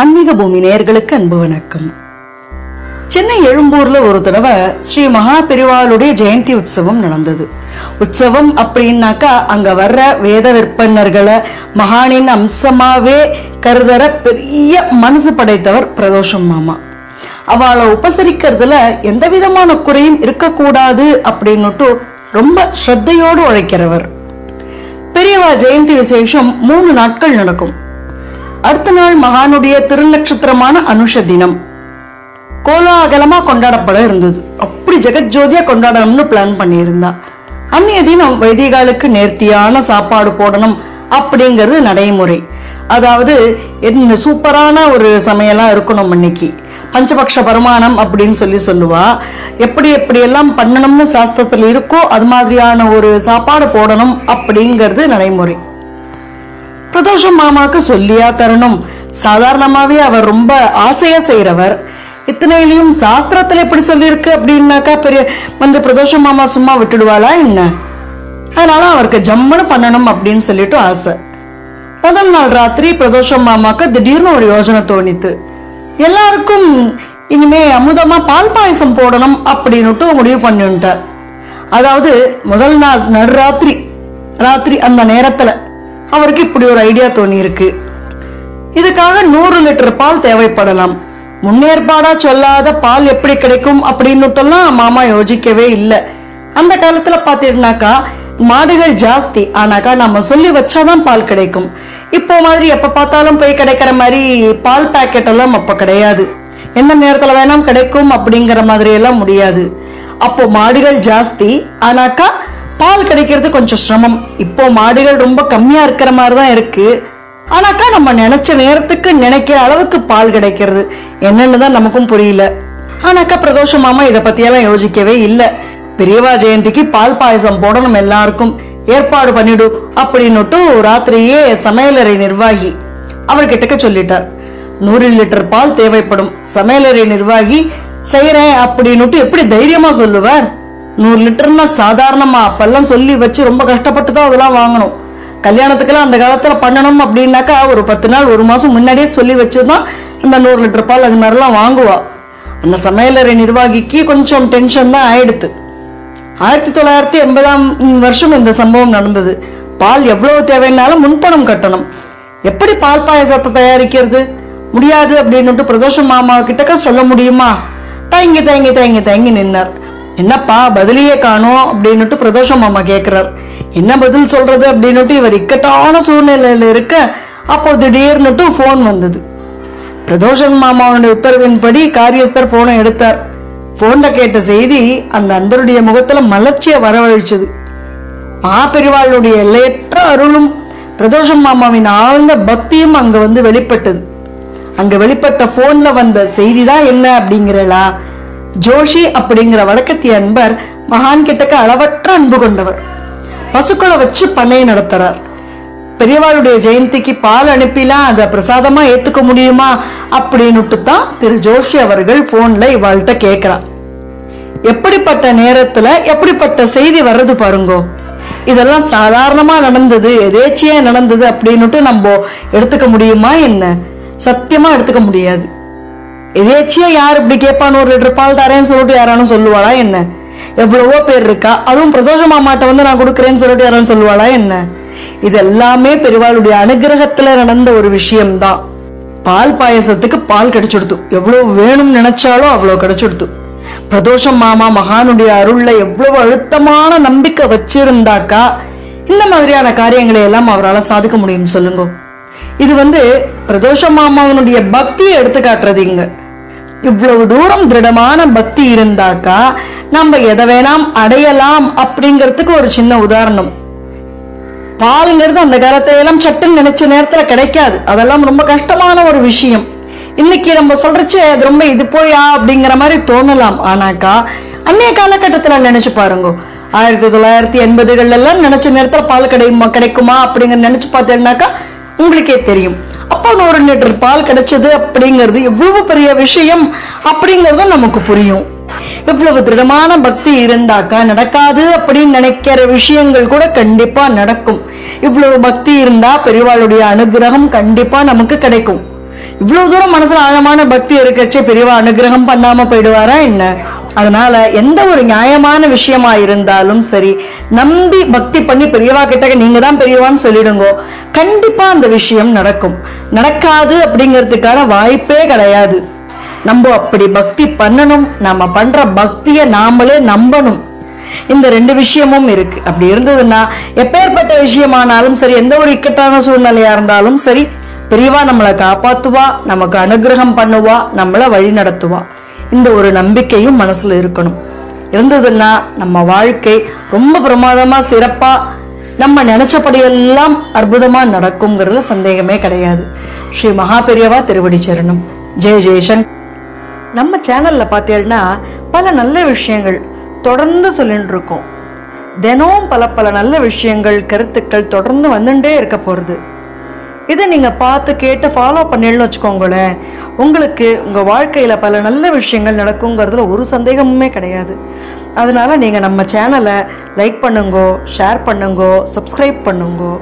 ஆன்மீக பூமி நேயர்களுக்கு அன்பு வணக்கம். சென்னை எழும்பூர்ல ஒரு தடவை ஸ்ரீ மகா பெரிவாளுடைய ஜெயந்தி உற்சவம் நடந்தது. உற்சவம் அப்படின்னாக்கா அங்க வர்ற வேத விற்பனர்களை மகானின் அம்சமாவே கருதற பெரிய மனசு படைத்தவர் பிரதோஷம் மாமா. அவளை உபசரிக்கிறதுல எந்த விதமான குறையும் இருக்கக்கூடாது அப்படின்னுட்டு ரொம்ப ஸ்ரத்தையோடு உழைக்கிறவர். பெரியவா ஜெயந்தி விசேஷம் மூணு நாட்கள் நடக்கும். அடுத்த நாள் மகானுடைய திருநட்சத்திரமான அனுஷ தினம் கோலாகலமா கொண்டாடப்பட இருந்தது. அப்படி ஜெகஜோதியா கொண்டாடணும்னு பிளான் பண்ணியிருந்தா. அன்னைய தினம் வைதிகாலுக்கு நேர்த்தியான சாப்பாடு போடணும் அப்படிங்கிறது நடைமுறை. அதாவது என்ன சூப்பரான ஒரு சமையலா இருக்கணும் இன்னைக்கு பஞ்சபக்ஷ பரமாணம் அப்படின்னு சொல்லி சொல்லுவா. எப்படி எப்படி எல்லாம் பண்ணணும்னு சாஸ்திரத்துல இருக்கோ அது மாதிரியான ஒரு சாப்பாடு போடணும் அப்படிங்கிறது நடைமுறை. பிரதோஷம் மாமாவுக்கு சொல்லியா தரணும். சாதாரணமாவே அவர் ரொம்ப ஆசையா செய்யறவர் இத்தனையிலையும் சாஸ்திரத்துல எப்படி சொல்லியிருக்கு அப்படின்னாக்கா பெரிய வந்து பிரதோஷம் மாமா சும்மா விட்டுடுவாளா என்ன? அதனால அவருக்கு ஜம்முன்னு பண்ணணும் அப்படின்னு சொல்லிட்டு ஆசை. முதல் நாள் ராத்திரி பிரதோஷம் மாமாக்கு திடீர்னு ஒரு யோஜனை தோணித்து எல்லாருக்கும் இனிமே அமுதமா பால் பாயசம் போடணும் அப்படின்னுட்டு முடிவு பண்ணிட்டார். அதாவது முதல் நாள் நடுராத்திரி ராத்திரி அந்த நேரத்துல அவருக்கு இப்படி ஒரு ஐடியா தோணி இருக்கு இதுக்காக நூறு லிட்டர் பால் தேவைப்படலாம். முன்னேற்பாடா சொல்லாத பால் எப்படி கிடைக்கும் அப்படின்னுட்டெல்லாம் மாமா யோசிக்கவே இல்லை. அந்த காலத்துல பாத்தீங்கன்னாக்கா மாடுகள் ஜாஸ்தி. ஆனாக்கா நம்ம சொல்லி வச்சாதான் பால் கிடைக்கும். இப்போ மாதிரி எப்ப பார்த்தாலும் போய் கிடைக்கிற மாதிரி பால் பாக்கெட் எல்லாம் அப்ப கிடையாது. எந்த நேரத்துல வேணாம் கிடைக்கும் அப்படிங்கிற மாதிரி எல்லாம் முடியாது. அப்போ மாடுகள் ஜாஸ்தி. ஆனாக்கா பால் கிடைக்கிறது கொஞ்சம் சிரமம். இப்போ மாடுகள் ரொம்ப கம்மியா இருக்கிற மாதிரி தான் இருக்கு. ஆனாக்கா நம்ம நினைச்ச நேரத்துக்கு நினைக்கிற அளவுக்கு பால் கிடைக்கிறது. என்னன்னு தான் நமக்கும் புரியல. ஆனாக்கா பிரதோஷ மாமா இதை பத்தியெல்லாம் யோசிக்கவே இல்லை. பெரியவா ஜெயந்திக்கு பால் பாயசம் போடணும் எல்லாருக்கும். ஏற்பாடு பண்ணிடு அப்படின்னுட்டு ராத்திரியே சமையலறை நிர்வாகி அவர்கிட்டக்க சொல்லிட்டார். நூறு லிட்டர் பால் தேவைப்படும். சமையலறை நிர்வாகி செய்யறேன் அப்படின்னுட்டு எப்படி தைரியமா சொல்லுவார்? நூறு லிட்டர்னா சாதாரணமா அப்பெல்லாம் சொல்லி வச்சு ரொம்ப கஷ்டப்பட்டு தான் அதெல்லாம் வாங்கணும். கல்யாணத்துக்கெல்லாம் அந்த காலத்துல பண்ணணும் அப்படின்னாக்கா ஒரு பத்து நாள் ஒரு மாசம் முன்னாடியே சொல்லி வச்சுதான் அந்த நூறு லிட்டர் பால் அது மாதிரிலாம் வாங்குவா. அந்த சமையலறை நிர்வாகிக்கு கொஞ்சம் டென்ஷன் தான் ஆயிடுத்து. ஆயிரத்தி தொள்ளாயிரத்தி எண்பதாம் வருஷம் இந்த சம்பவம் நடந்தது. பால் எவ்வளவு தேவைன்னாலும் முன்பணம் கட்டணும். எப்படி பால் பாயசத்தை தயாரிக்கிறது? முடியாது அப்படின்னுட்டு பிரதோஷ மாமா கிட்டக்க சொல்ல முடியுமா? தயங்கி தயங்கி தயங்கி தயங்கி நின்னார். என்னப்பா பதிலையே காணோம் அப்படின்னுட்டு பிரதோஷம் மாமா கேட்கிறார் என்ன பதில் சொல்றது அப்படின்னுட்டு இவர் இக்கட்டான சூழ்நிலையில இருக்க அப்போ திடீர்னுட்டு போன் வந்தது. பிரதோஷன் மாமாவுடைய உத்தரவின்படி காரியஸ்தர் போனை எடுத்தார். போன்ல கேட்ட செய்தி அந்த அன்பருடைய முகத்துல மலர்ச்சிய வரவழைச்சது. மாபெரிவாளுடைய எல்லையற்ற அருளும் பிரதோஷம் மாமாவின் ஆழ்ந்த பக்தியும் அங்க வந்து வெளிப்பட்டது. அங்க வெளிப்பட்ட போன்ல வந்த செய்தி தான் என்ன அப்படிங்கிறளா ஜோஷி அப்படிங்கிற வழக்கத்திய அன்பர் மகான் கிட்டக்க அளவற்ற அன்பு கொண்டவர். பசுக்களை வச்சு பண்ணை நடத்துறார். பெரியவாளுடைய ஜெயந்திக்கு பால் அனுப்பிலாம் அதை பிரசாதமா ஏத்துக்க முடியுமா அப்படின்னுட்டு தான் திரு ஜோஷி அவர்கள் போன்ல இவாள்கிட்ட கேக்குறான். எப்படிப்பட்ட நேரத்துல எப்படிப்பட்ட செய்தி வர்றது பாருங்கோ. இதெல்லாம் சாதாரணமா நடந்தது எதேச்சியா நடந்தது அப்படின்னுட்டு நம்ம எடுத்துக்க முடியுமா என்ன? சத்தியமா எடுத்துக்க முடியாது. எதேச்சியா யார் இப்படி கேட்பான்னு ஒரு லிட்டர் பால் தரேன்னு சொல்லிட்டு யாரானும் சொல்லுவாளா என்ன? எவ்வளவோ பேர் இருக்கா அதுவும் பிரதோஷ மாமாட்ட வந்து நான் கொடுக்குறேன்னு சொல்லிட்டு யாராலும் சொல்லுவாளா என்ன? இது எல்லாமே பெருவாளுடைய அனுகிரகத்துல நடந்த ஒரு விஷயம்தான். பால் பாயசத்துக்கு பால் கிடைச்சுடுத்து. எவ்வளவு வேணும்னு நினைச்சாலும் அவ்வளவு கிடைச்சுடுத்து. பிரதோஷம் மாமா மகானுடைய அருள்ல எவ்வளவு அழுத்தமான நம்பிக்கை வச்சிருந்தாக்கா இந்த மாதிரியான காரியங்களை எல்லாம் அவரால் சாதிக்க முடியும் சொல்லுங்க. இது வந்து பிரதோஷ மாமாவனுடைய பக்தியை எடுத்து காட்டுறது இங்க. இவ்வளவு தூரம் திருடமான பக்தி இருந்தாக்கா நம்ம எதை வேணாம் அடையலாம் அப்படிங்கிறதுக்கு ஒரு சின்ன உதாரணம். பாலுங்கிறது அந்த காலத்துல எல்லாம் சட்டுன்னு நினைச்ச நேரத்துல கிடைக்காது. அதெல்லாம் ரொம்ப கஷ்டமான ஒரு விஷயம். இன்னைக்கு நம்ம சொல்றச்சு அது ரொம்ப இது போயா அப்படிங்கிற மாதிரி தோணலாம். ஆனாக்கா அன்னைய காலகட்டத்துல நினைச்சு பாருங்க. ஆயிரத்தி தொள்ளாயிரத்தி எண்பதுகள்ல எல்லாம் நினைச்ச நேரத்துல பால் கிடைக்குமா கிடைக்குமா அப்படிங்கிற நினைச்சு பார்த்தேன்னாக்கா உங்களுக்கே தெரியும். அப்போ நூறு லிட்டர் பால் கிடைச்சது அப்படிங்கிறது எவ்வளவு பெரிய விஷயம் அப்படிங்கறது நமக்கு புரியும். இவ்வளவு திருடமான பக்தி இருந்தாக்கா நடக்காது அப்படின்னு நினைக்கிற விஷயங்கள் கூட கண்டிப்பா நடக்கும். இவ்வளவு பக்தி இருந்தா பெரியவாளுடைய அனுகிரகம் கண்டிப்பா நமக்கு கிடைக்கும். இவ்வளவு தூரம் மனசுல ஆழமான பக்தி இருக்கச்சே பெரியவா அனுகிரகம் பண்ணாம போயிடுவாரா என்ன? அதனால எந்த ஒரு நியாயமான விஷயமா இருந்தாலும் சரி நம்பி பக்தி பண்ணி பெரியவா கிட்ட நீங்க தான் பெரியவான்னு சொல்லிடுங்க. கண்டிப்பா அந்த விஷயம் நடக்கும். நடக்காது அப்படிங்கிறதுக்கான வாய்ப்பே கிடையாது. நம்ம அப்படி பக்தி பண்ணணும். நம்ம பண்ற பக்தியை நாமளே நம்பணும். இந்த ரெண்டு விஷயமும் இருக்கு. அப்படி இருந்ததுன்னா எப்பேற்பட்ட விஷயமானாலும் சரி எந்த ஒரு இக்கட்டான சூழ்நிலையா இருந்தாலும் சரி பெரியவா நம்மளை காப்பாத்துவா நமக்கு அனுகிரகம் பண்ணுவா நம்மளை வழி நடத்துவா இந்த ஒரு நம்பிக்கையும் மனசுல இருக்கணும். இருந்ததுன்னா நம்ம வாழ்க்கை ரொம்ப பிரமாதமா சிறப்பா நம்ம நினைச்சபடியெல்லாம் அற்புதமா நடக்குங்கிறதுல சந்தேகமே கிடையாது. ஸ்ரீ மகா பெரியவா திருவடி சரணம். ஜெய ஜெயசங்கர் நம்ம சேனல்ல பார்த்தீங்கன்னா பல நல்ல விஷயங்கள் தொடர்ந்து சொல்லிட்டு இருக்கோம். தினம் பல பல நல்ல விஷயங்கள் கருத்துக்கள் தொடர்ந்து வந்துட்டே இருக்க போகிறது இதை நீங்கள் பார்த்து கேட்டு ஃபாலோ பண்ணிடணும்னு வச்சுக்கோங்களேன் உங்களுக்கு உங்கள் வாழ்க்கையில் பல நல்ல விஷயங்கள் நடக்குங்கிறதுல ஒரு சந்தேகமுமே கிடையாது. அதனால் நீங்கள் நம்ம சேனலை லைக் பண்ணுங்கோ ஷேர் பண்ணுங்கோ சப்ஸ்கிரைப் பண்ணுங்கோ.